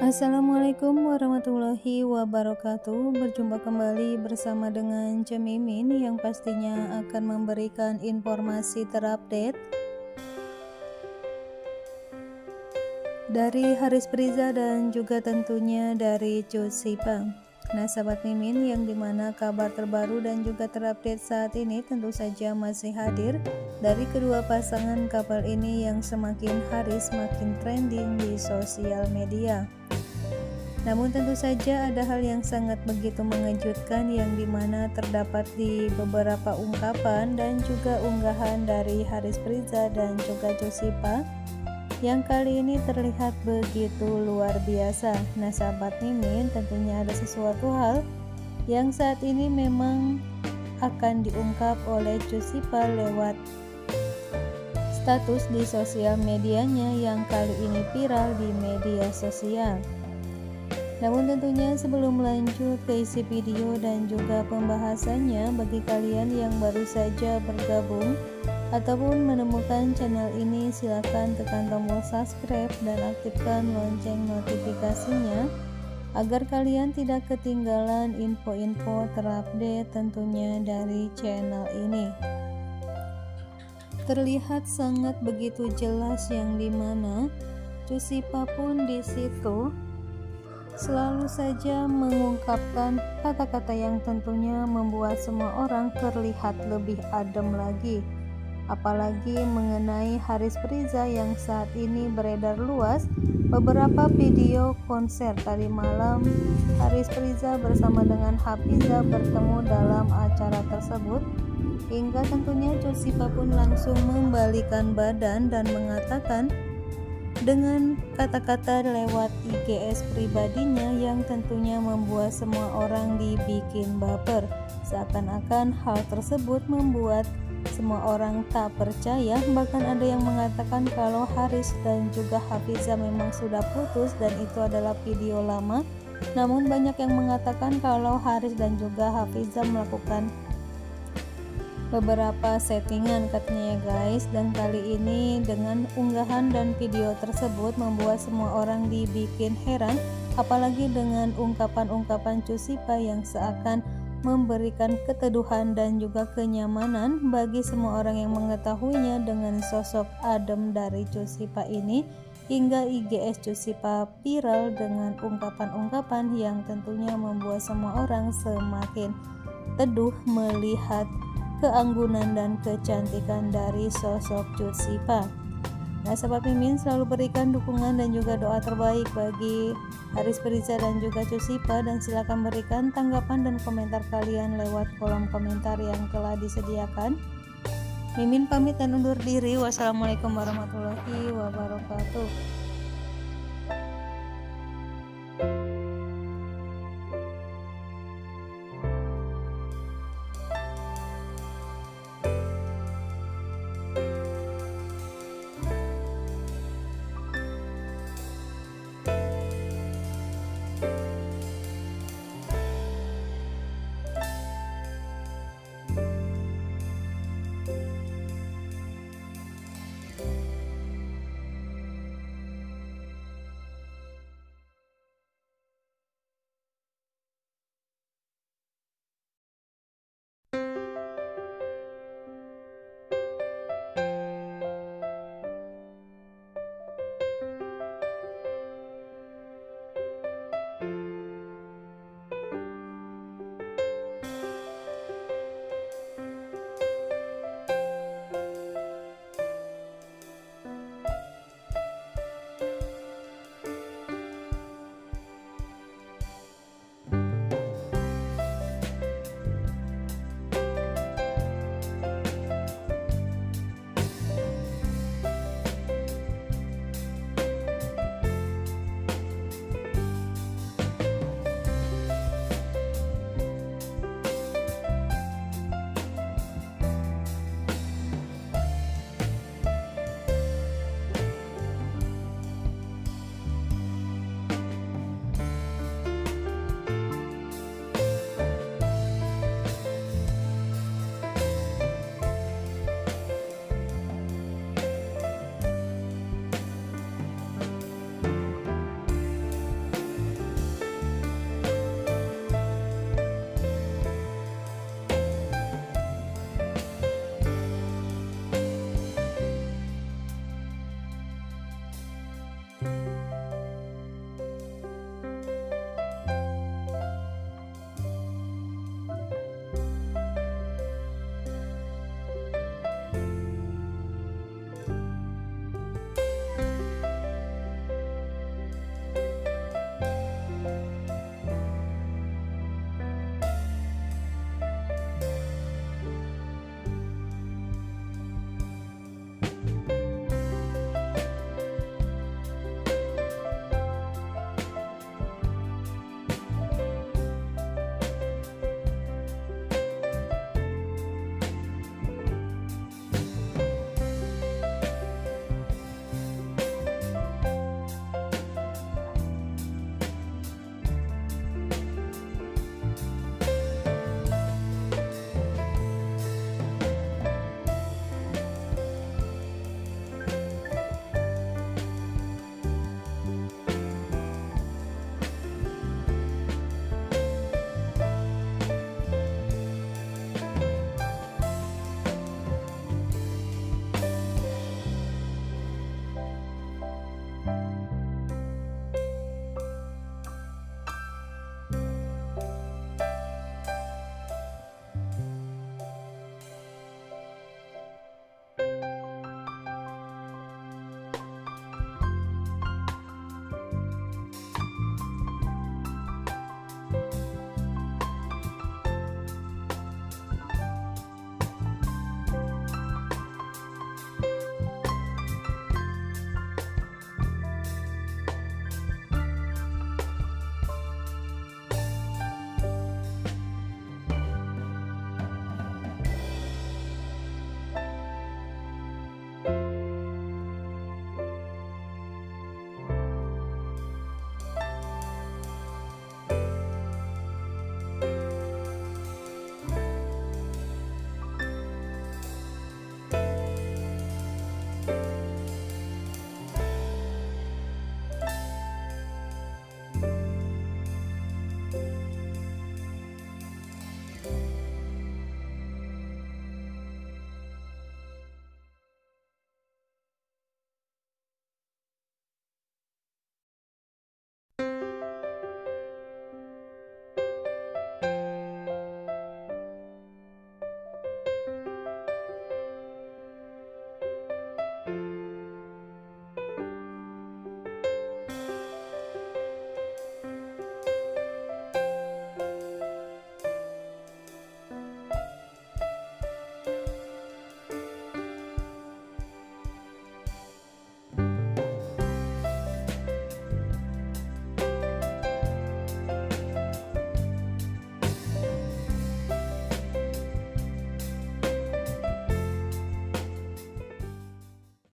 Assalamualaikum warahmatullahi wabarakatuh. Berjumpa kembali bersama dengan Cemimin Yang pastinya akan memberikan informasi terupdate. Dari Haris Priza dan juga tentunya dari Cusipang Nah sahabat Mimin yang di mana kabar terbaru dan juga terupdate saat ini tentu saja masih hadir dari kedua pasangan kapal ini yang semakin hari semakin trending di sosial media. Namun tentu saja ada hal yang sangat begitu mengejutkan yang di mana terdapat di beberapa ungkapan dan juga unggahan dari Haris Priza dan juga Josipa yang kali ini terlihat begitu luar biasa. Nah, sahabat Mimin, tentunya ada sesuatu hal yang saat ini memang akan diungkap oleh Cusipa lewat status di sosial medianya yang kali ini viral di media sosial. Namun tentunya sebelum lanjut ke isi video dan juga pembahasannya bagi kalian yang baru saja bergabung ataupun menemukan channel ini silahkan tekan tombol subscribe dan aktifkan lonceng notifikasinya agar kalian tidak ketinggalan info-info terupdate tentunya dari channel ini. Terlihat sangat begitu jelas yang di mana Cusipa pun di situ selalu saja mengungkapkan kata-kata yang tentunya membuat semua orang terlihat lebih adem lagi. Apalagi mengenai Haris Priza yang saat ini beredar luas beberapa video konser tadi malam Haris Priza bersama dengan Hafiza bertemu dalam acara tersebut hingga tentunya Josipa pun langsung membalikan badan dan mengatakan dengan kata-kata lewat IGS pribadinya yang tentunya membuat semua orang dibikin baper seakan-akan hal tersebut membuat semua orang tak percaya, bahkan ada yang mengatakan kalau Haris dan juga Hafiza memang sudah putus dan itu adalah video lama. Namun banyak yang mengatakan kalau Haris dan juga Hafiza melakukan beberapa settingan katanya ya guys. Dan kali ini dengan unggahan dan video tersebut membuat semua orang dibikin heran. Apalagi dengan ungkapan-ungkapan Cusipa yang seakan memberikan keteduhan dan juga kenyamanan bagi semua orang yang mengetahuinya dengan sosok adem dari Cusipa ini. Hingga IGS Cusipa viral dengan ungkapan-ungkapan yang tentunya membuat semua orang semakin teduh melihat keanggunan dan kecantikan dari sosok Cusipa. Nah, sahabat mimin selalu berikan dukungan dan juga doa terbaik bagi Haris Periza dan juga Cusipa dan silakan berikan tanggapan dan komentar kalian lewat kolom komentar yang telah disediakan. Mimin pamit dan undur diri. Wassalamualaikum warahmatullahi wabarakatuh.